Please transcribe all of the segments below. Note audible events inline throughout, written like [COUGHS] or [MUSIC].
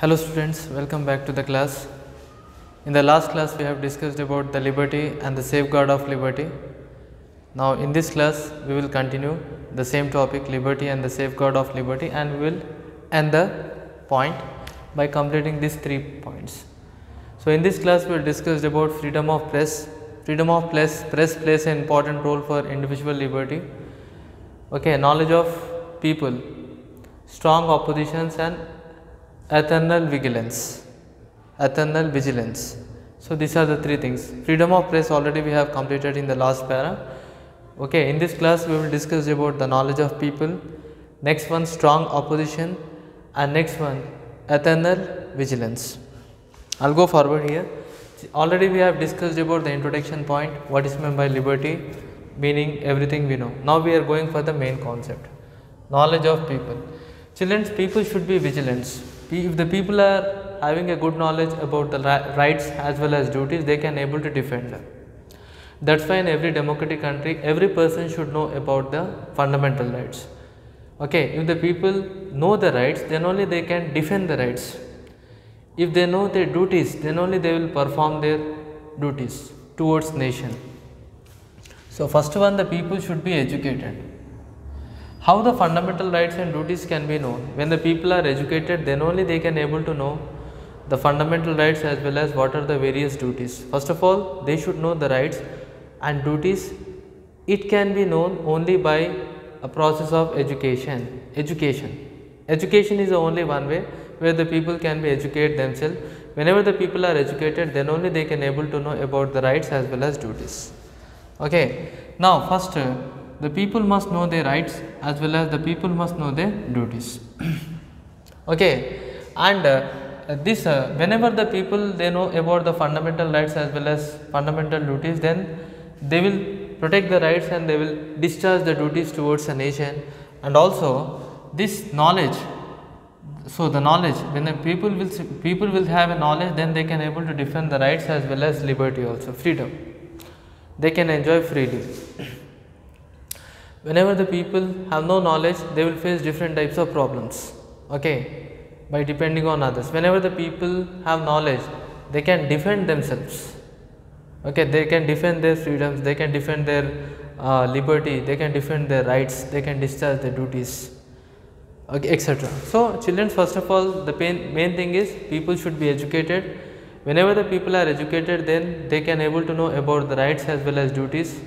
Hello students, welcome back to the class. In the last class we have discussed about the liberty and the safeguard of liberty. Now in this class we will continue the same topic liberty and the safeguard of liberty and we will end the point by completing these three points. So in this class we will discuss about freedom of press. Freedom of press, press plays an important role for individual liberty. Okay, knowledge of people, strong oppositions and eternal vigilance. Eternal vigilance. So these are the three things. Freedom of press already we have completed in the last para. Okay in this class we will discuss about the knowledge of people. Next one strong opposition. And next one eternal vigilance. I'll go forward here. Already we have discussed about the introduction point what is meant by liberty meaning everything we know. Now we are going for the main concept knowledge of people. Children people should be vigilant if the people are having a good knowledge about the rights as well as duties they can be able to defend them. That's why in every democratic country every person should know about the fundamental rights. Okay if the people know the rights then only they can defend the rights. If they know their duties then only they will perform their duties towards nation. So first one the people should be educated how the fundamental rights and duties can be known. When the people are educated then only they can able to know the fundamental rights as well as what are the various duties. First of all they should know the rights and duties. It can be known only by a process of education education. Education is the only one way where the people can be educate themselves. Whenever the people are educated then only they can able to know about the rights as well as duties. Okay. Now first uh, the people must know their rights as well as the people must know their duties. [CLEARS THROAT] Okay and uh, this uh, whenever the people they know about the fundamental rights as well as fundamental duties then they will protect the rights and they will discharge the duties towards a nation. And also this knowledge so the knowledge when the people will people will have a knowledge then they can able to defend the rights as well as liberty also freedom. They can enjoy freely [CLEARS THROAT] whenever the people have no knowledge they will face different types of problems okay? By depending on others. Whenever the people have knowledge they can defend themselves okay? They can defend their freedoms they can defend their uh, liberty they can defend their rights they can discharge their duties okay, etc so children first of all the main, main thing is people should be educated. Whenever the people are educated then they can able to know about the rights as well as duties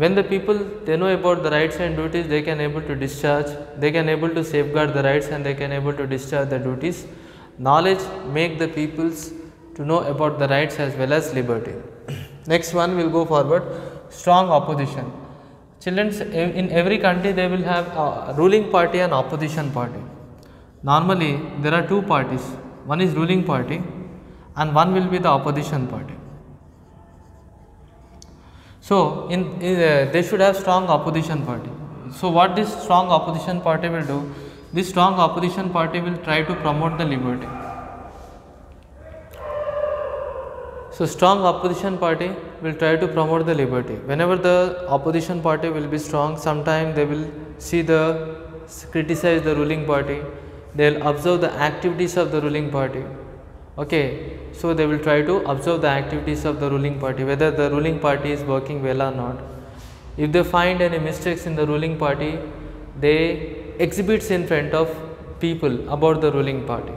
when the people they know about the rights and duties they can able to discharge they can able to safeguard the rights and they can able to discharge the duties. Knowledge make the peoples to know about the rights as well as liberty. [CLEARS THROAT] Next one will go forward. Strong opposition. Children in every country they will have a ruling party and opposition party. Normally there are two parties. One is ruling party and one will be the opposition party so, in, uh, they should have strong opposition party. So, what this strong opposition party will do? This strong opposition party will try to promote the liberty. So, strong opposition party will try to promote the liberty. Whenever the opposition party will be strong, sometime they will see the criticize the ruling party. They will observe the activities of the ruling party. Okay, so they will try to observe the activities of the ruling party, whether the ruling party is working well or not. If they find any mistakes in the ruling party, they exhibits in front of people about the ruling party.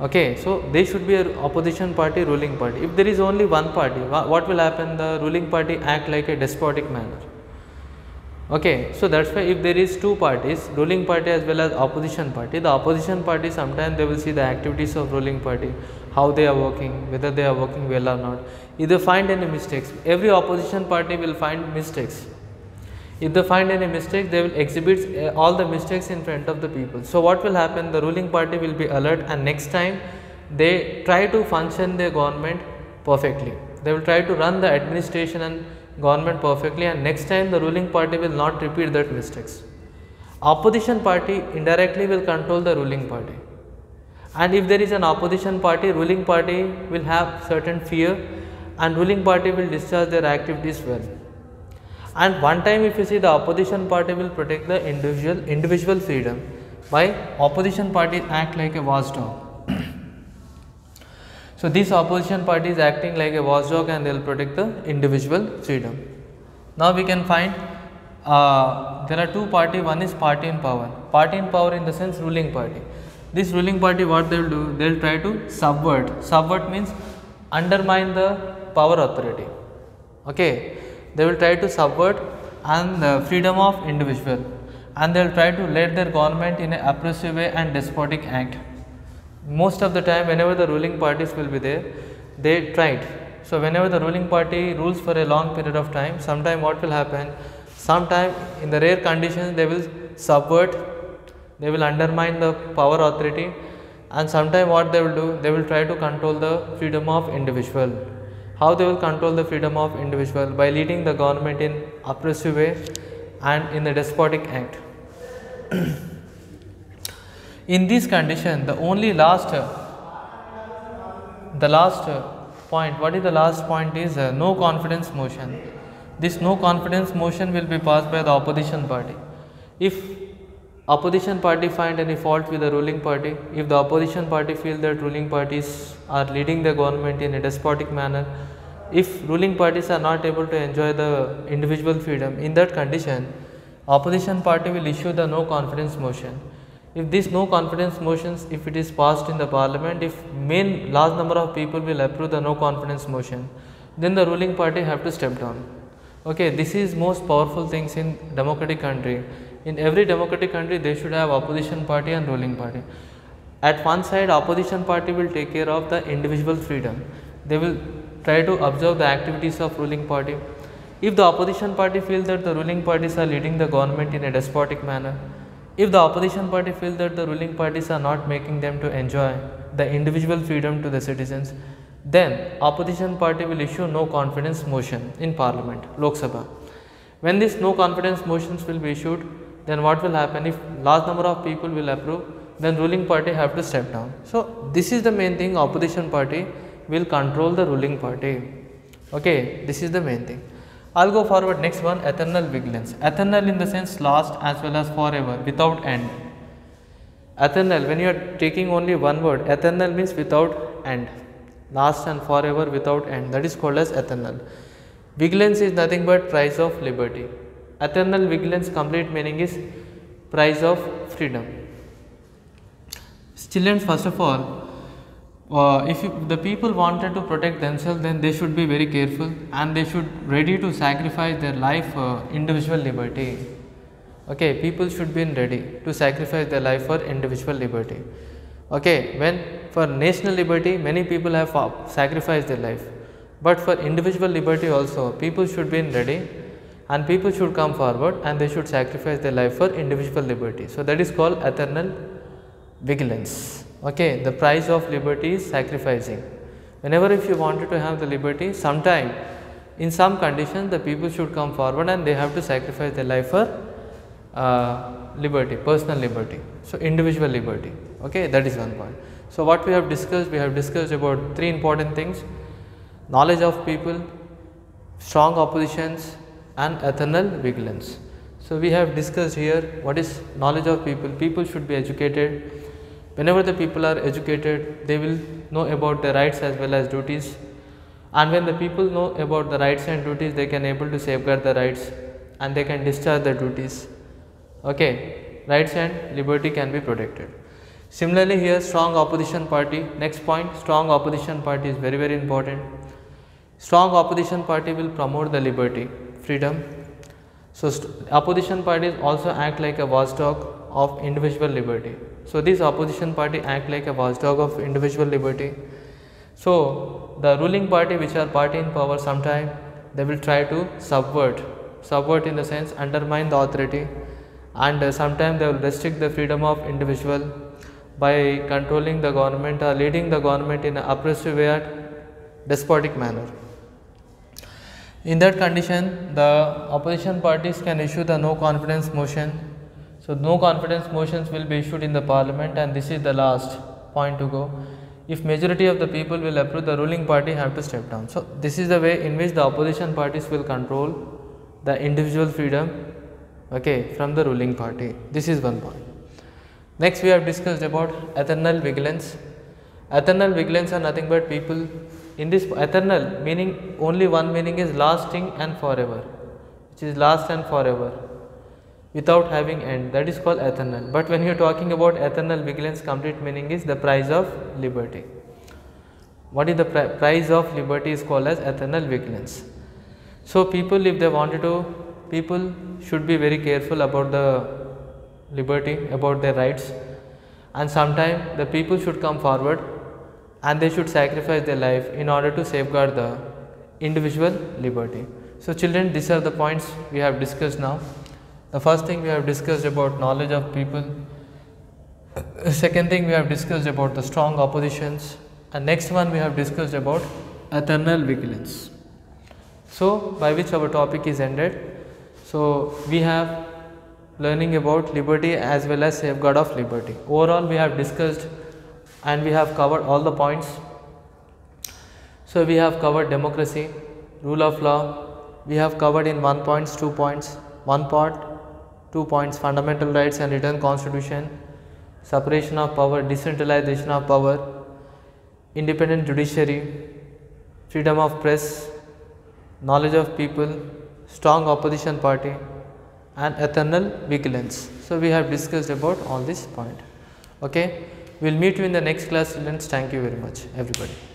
Okay, so they should be a opposition party, ruling party. If there is only one party, what will happen? The ruling party act like a despotic manner. Okay, so that's why if there is two parties, ruling party as well as opposition party, the opposition party sometimes they will see the activities of ruling party, how they are working, whether they are working well or not. If they find any mistakes, every opposition party will find mistakes. If they find any mistakes, they will exhibit uh, all the mistakes in front of the people. So what will happen? The ruling party will be alert and next time they try to function their government perfectly. They will try to run the administration and government perfectly and next time the ruling party will not repeat that mistakes. Opposition party indirectly will control the ruling party and if there is an opposition party, ruling party will have certain fear and ruling party will discharge their activities well. And one time if you see the opposition party will protect the individual individual freedom by opposition party act like a watchdog. [COUGHS] So, this opposition party is acting like a watchdog and they will protect the individual freedom. Now, we can find uh, there are two party one is party in power party in power in the sense ruling party this ruling party what they will do they will try to subvert. Subvert means undermine the power authority. Okay? They will try to subvert and the freedom of individual. And they will try to lead their government in an oppressive way and despotic act. Most of the time whenever the ruling parties will be there they tried. So whenever the ruling party rules for a long period of time sometime what will happen? Sometime in the rare conditions they will subvert they will undermine the power authority and sometime what they will do they will try to control the freedom of individual. How they will control the freedom of individual? By leading the government in oppressive way and in the despotic act. [CLEARS THROAT] In this condition the only last the last point what is the last point is uh, no confidence motion. This no confidence motion will be passed by the opposition party. If opposition party find any fault with the ruling party? If the opposition party feel that ruling parties are leading the government in a despotic manner if ruling parties are not able to enjoy the individual freedom in that condition opposition party will issue the no confidence motion. If this no confidence motions if it is passed in the parliament if main large number of people will approve the no confidence motion then the ruling party have to step down. Okay this is most powerful things in democratic country in every democratic country they should have opposition party and ruling party. At one side opposition party will take care of the individual freedom. They will try to observe the activities of ruling party. If the opposition party feel that the ruling parties are leading the government in a despotic manner if the opposition party feel that the ruling parties are not making them to enjoy the individual freedom to the citizens then opposition party will issue no confidence motion in parliament lok sabha. When this no confidence motions will be issued then what will happen if large number of people will approve then ruling party have to step down. So, this is the main thing opposition party will control the ruling party okay this is the main thing. I will go forward next one eternal vigilance eternal in the sense last as well as forever without end. Eternal when you are taking only one word eternal means without end last and forever without end that is called as eternal. Vigilance is nothing but price of liberty eternal vigilance complete meaning is price of freedom. Students first of all uh, if you, the people wanted to protect themselves then they should be very careful and they should ready to sacrifice their life for individual liberty. Okay people should be ready to sacrifice their life for individual liberty. Okay when for national liberty many people have sacrificed their life. But for individual liberty also people should be ready and people should come forward and they should sacrifice their life for individual liberty. So, that is called eternal vigilance. Okay, the price of liberty is sacrificing. Whenever if you wanted to have the liberty, sometime in some conditions the people should come forward and they have to sacrifice their life for uh, liberty, personal liberty. So, individual liberty. Okay, that is one point. So, what we have discussed, we have discussed about three important things knowledge of people, strong oppositions, and eternal vigilance. So, we have discussed here what is knowledge of people. People should be educated. Whenever the people are educated, they will know about their rights as well as duties. And when the people know about the rights and duties, they can able to safeguard the rights and they can discharge the duties. Okay, rights and liberty can be protected. Similarly, here strong opposition party. Next point, strong opposition party is very very important. Strong opposition party will promote the liberty freedom. So, opposition parties also act like a watchdog of individual liberty. So, this opposition party act like a watchdog of individual liberty. So, the ruling party which are party in power sometime they will try to subvert, subvert in the sense undermine the authority and uh, sometimes they will restrict the freedom of individual by controlling the government or leading the government in an oppressive way at despotic manner. In that condition, the opposition parties can issue the no confidence motion. So, no confidence motions will be issued in the parliament and this is the last point to go. If majority of the people will approve, the ruling party have to step down. So, this is the way in which the opposition parties will control the individual freedom okay, from the ruling party. This is one point. Next, we have discussed about eternal vigilance. eternal vigilance are nothing but people in this eternal meaning only one meaning is lasting and forever which is last and forever without having end. That is called eternal. But when you are talking about eternal vigilance complete meaning is the price of liberty. What is the pri price of liberty is called as eternal vigilance. So people if they wanted to people should be very careful about the liberty about their rights. And sometime the people should come forward and they should sacrifice their life in order to safeguard the individual liberty. So children these are the points we have discussed now. The first thing we have discussed about knowledge of people. Second thing we have discussed about the strong oppositions and next one we have discussed about eternal vigilance. So by which our topic is ended. So we have learning about liberty as well as safeguard of liberty. Overall we have discussed and we have covered all the points. So we have covered democracy, rule of law, we have covered in one points, two points, one part, two points fundamental rights and written constitution, separation of power, decentralization of power, independent judiciary, freedom of press, knowledge of people, strong opposition party, and eternal vigilance. So, we have discussed about all this point. Okay. We will meet you in the next class students. Thank you very much everybody.